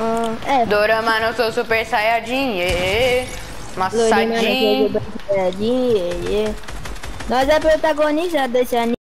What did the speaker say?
Ah, é. Dorama não sou super saiyajin, ê, Loirina, Massadinho. Nós é protagonista desse anime.